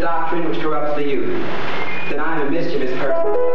doctrine which corrupts the youth, then I'm a mischievous person.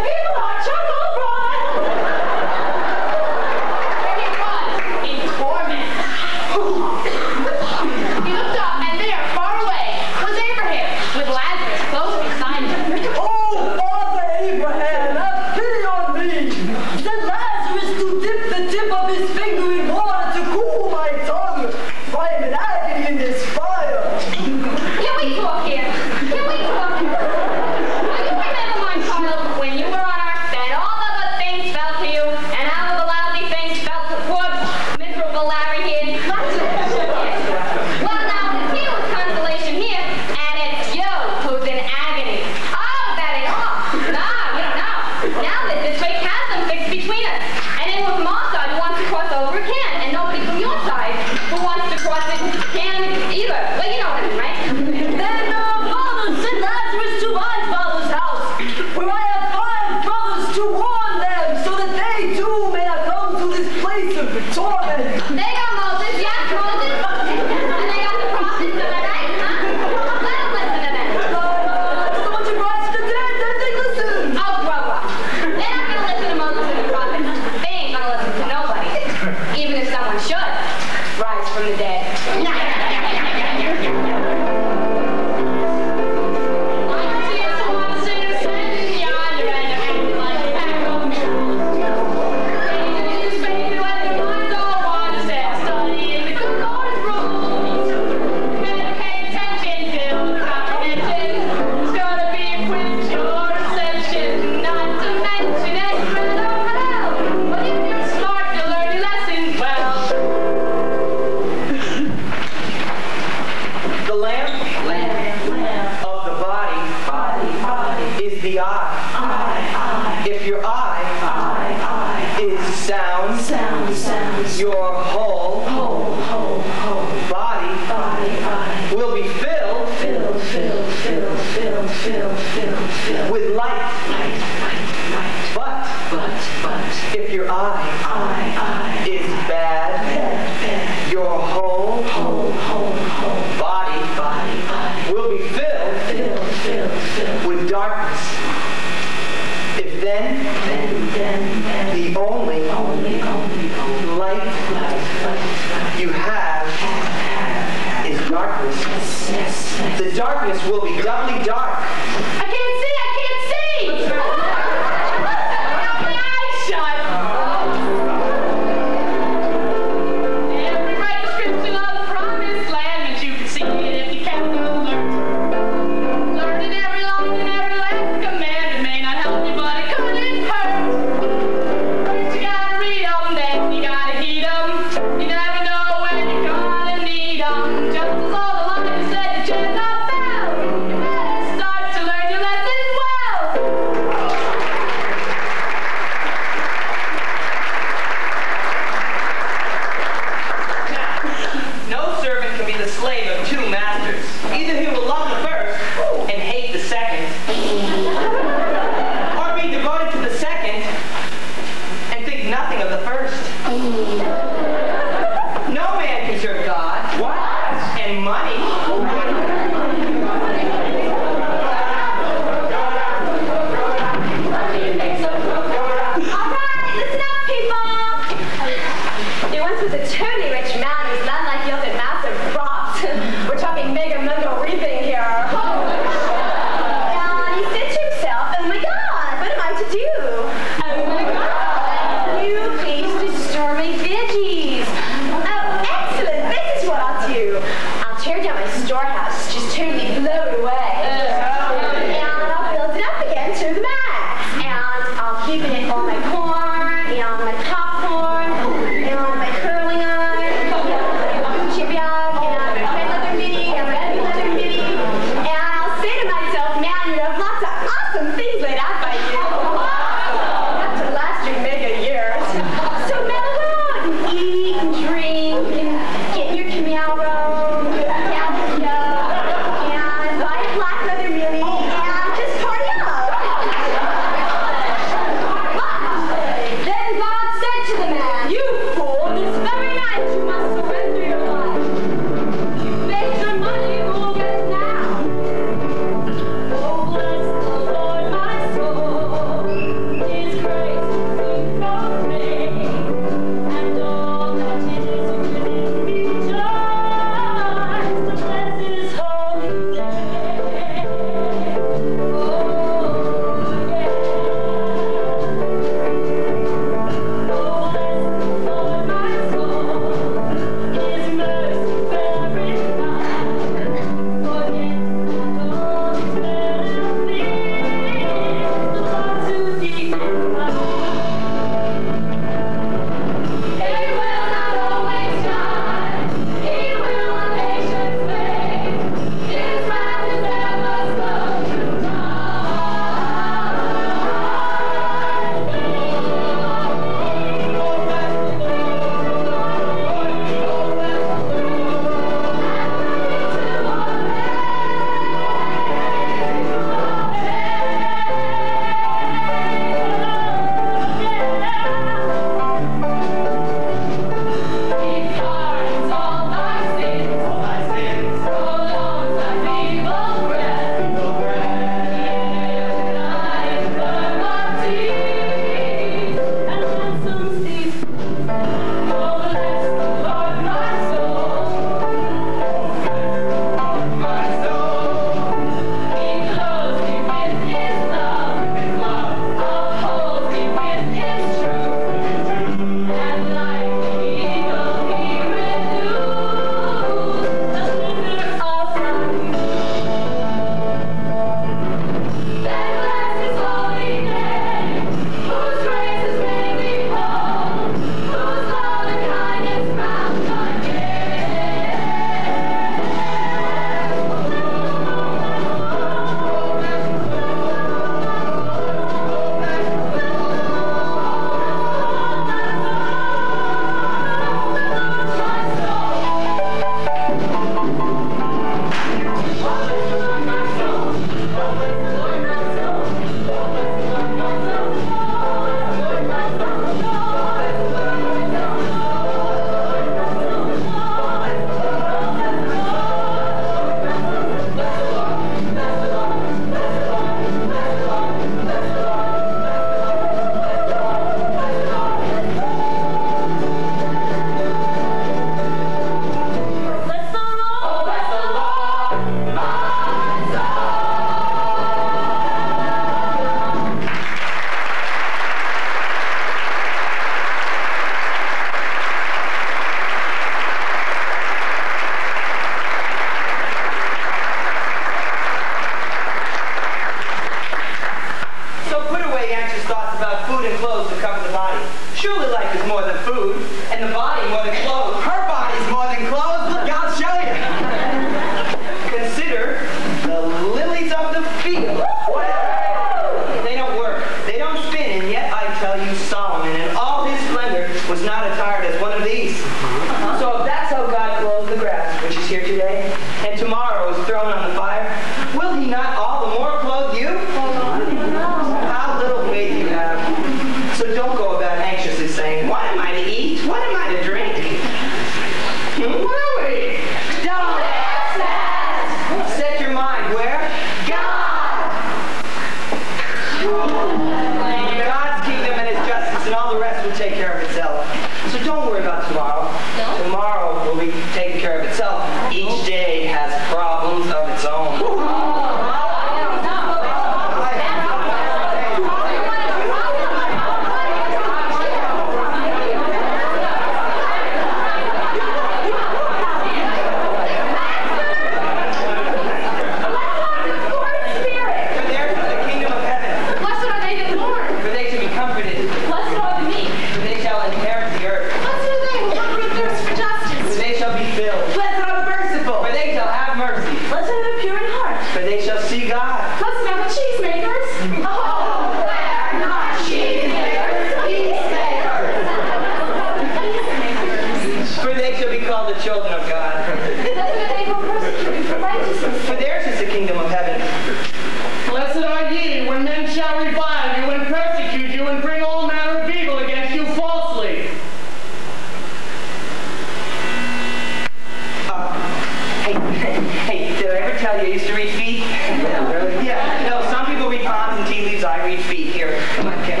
yeah. No, some people read ponds and tea leaves. I read feet. Here, come on, Kim.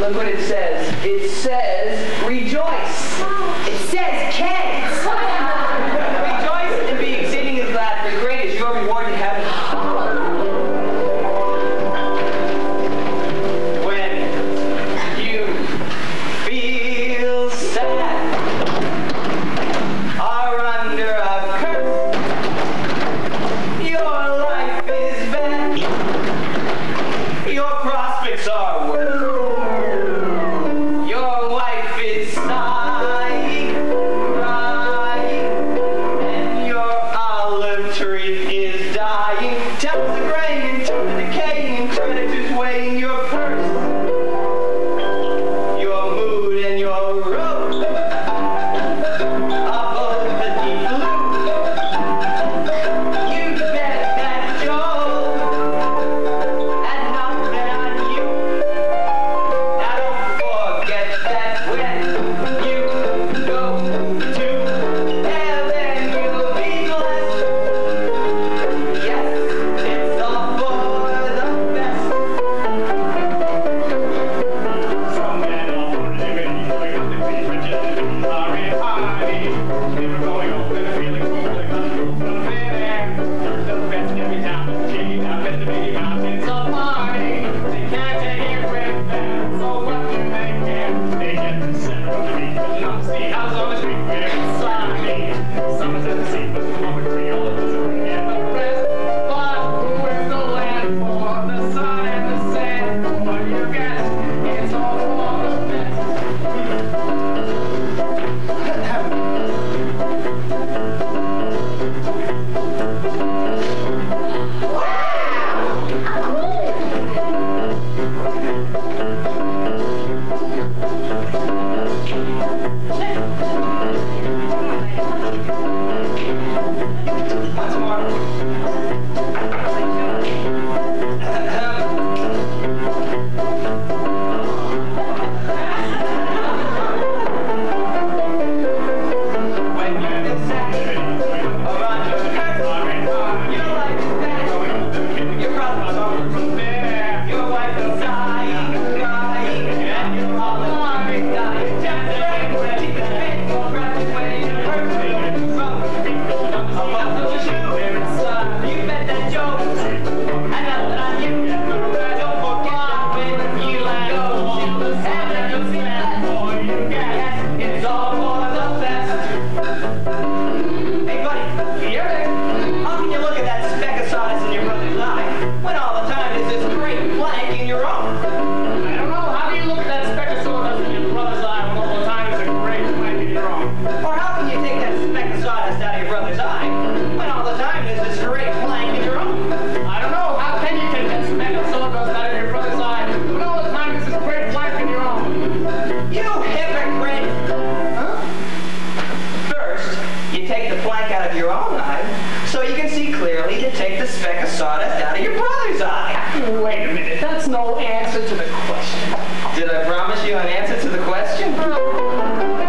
Look what it says. It says rejoice. It says kids. You hypocrite! Huh? First, you take the plank out of your own eye so you can see clearly to take the speck of sawdust out of your brother's eye. Wait a minute, that's no answer to the question. Did I promise you an answer to the question?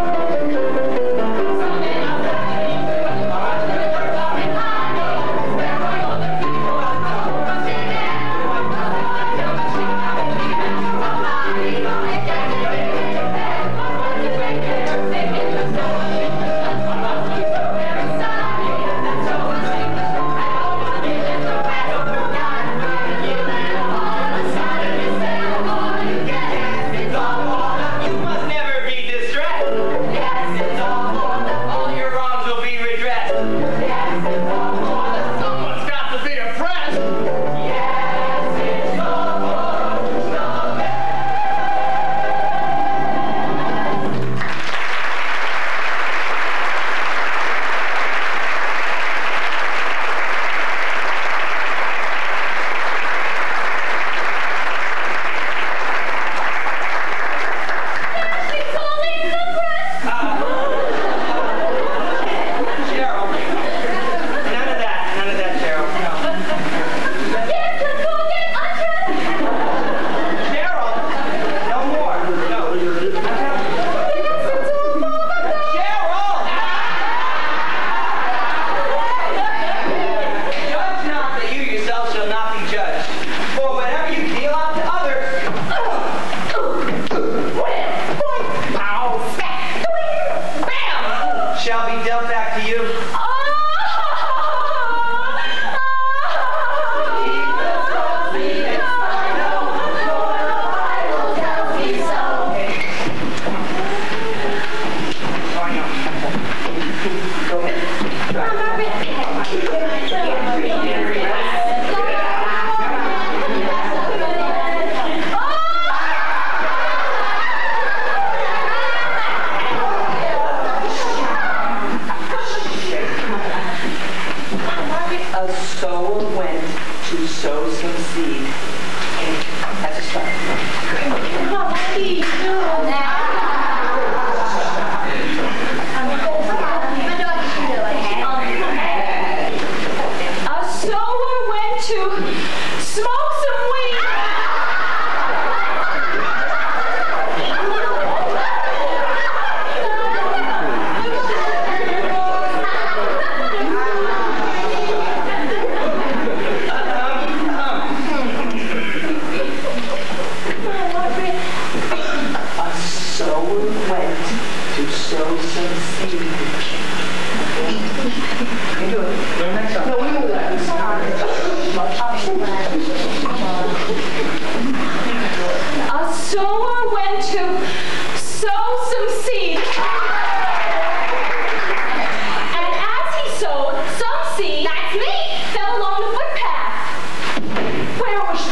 Seed, that's me, fell along the footpath. Where was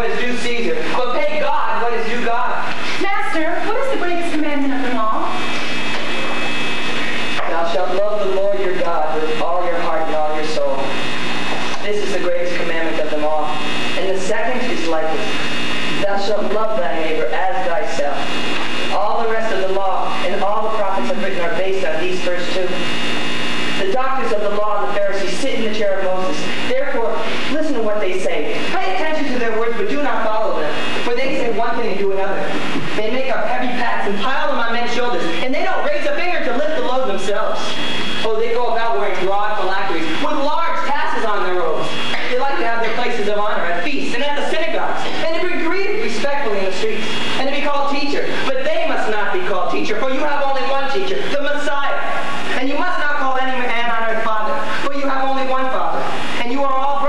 what is due Caesar, but pay God what is due God. Master, what is the greatest commandment of them all? Thou shalt love the Lord your God with all your heart and all your soul. This is the greatest commandment of them all. And the second is like it. Thou shalt love thy neighbor as thyself. All the rest of the law and all the prophets have written are based on these first two. The doctors of the law and the Pharisees sit in the chair of Moses. Therefore, listen to what they say. Pay attention to their words, but do not follow them. For they say one thing and do another. They make up heavy packs and pile them on men's shoulders, and they don't raise a finger to lift the load themselves. Oh, they go about wearing broad phylacteries with large tassels on their robes. They like to have their places of honor at feasts and at the synagogues, and to be greeted respectfully in the streets, and to be called teacher. But they must not be called teacher, for you have only one teacher, the Messiah. And you must not call any man on earth father, for you have only one father, and you are all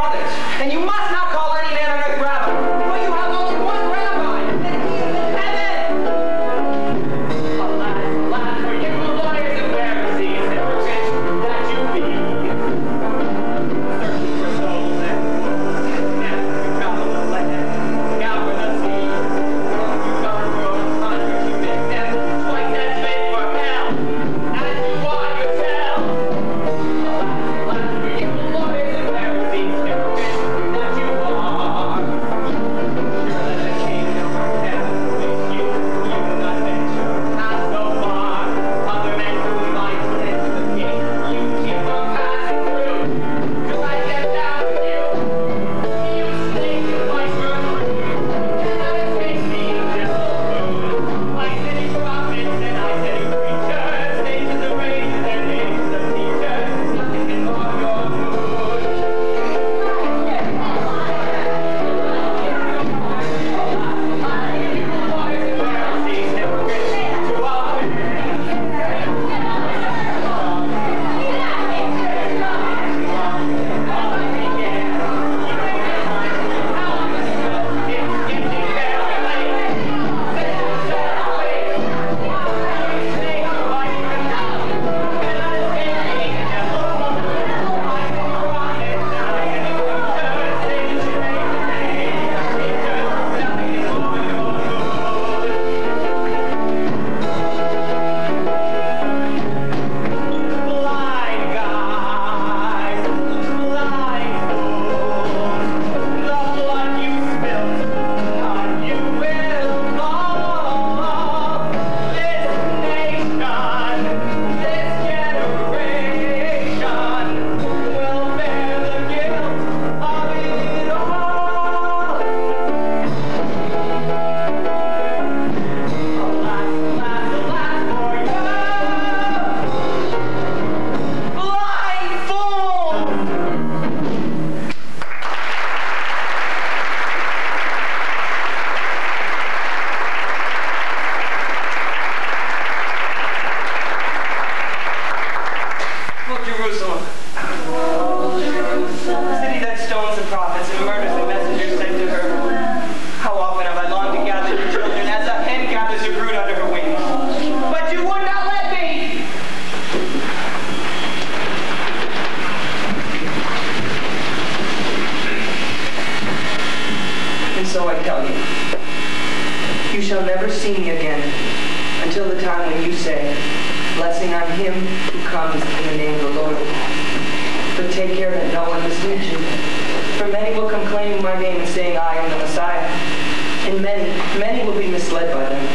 and many, many will be misled by them.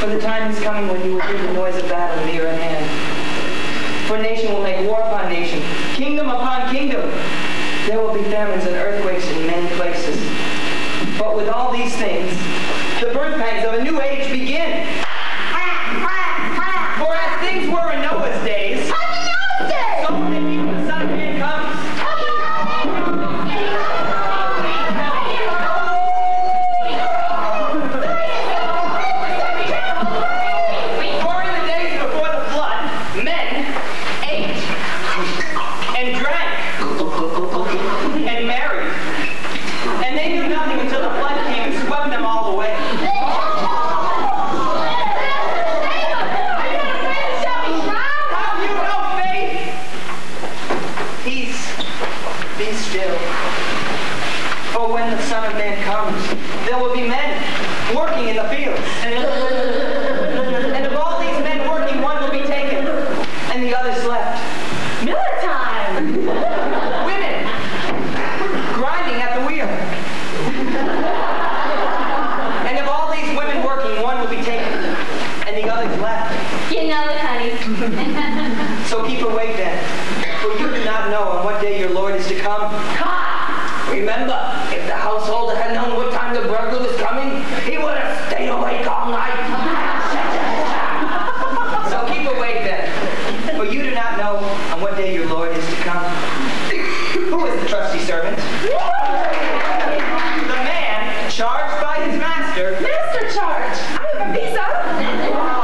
For the time is coming when you will hear the noise of battle near at hand. For nation will make war upon nation, kingdom upon kingdom. There will be famines and earthquakes in many places. But with all these things, the birth pangs of a new age begin. For as things were in Noah's days, trusty servant. the man charged by his master. Master charge! I have a pizza.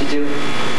To do.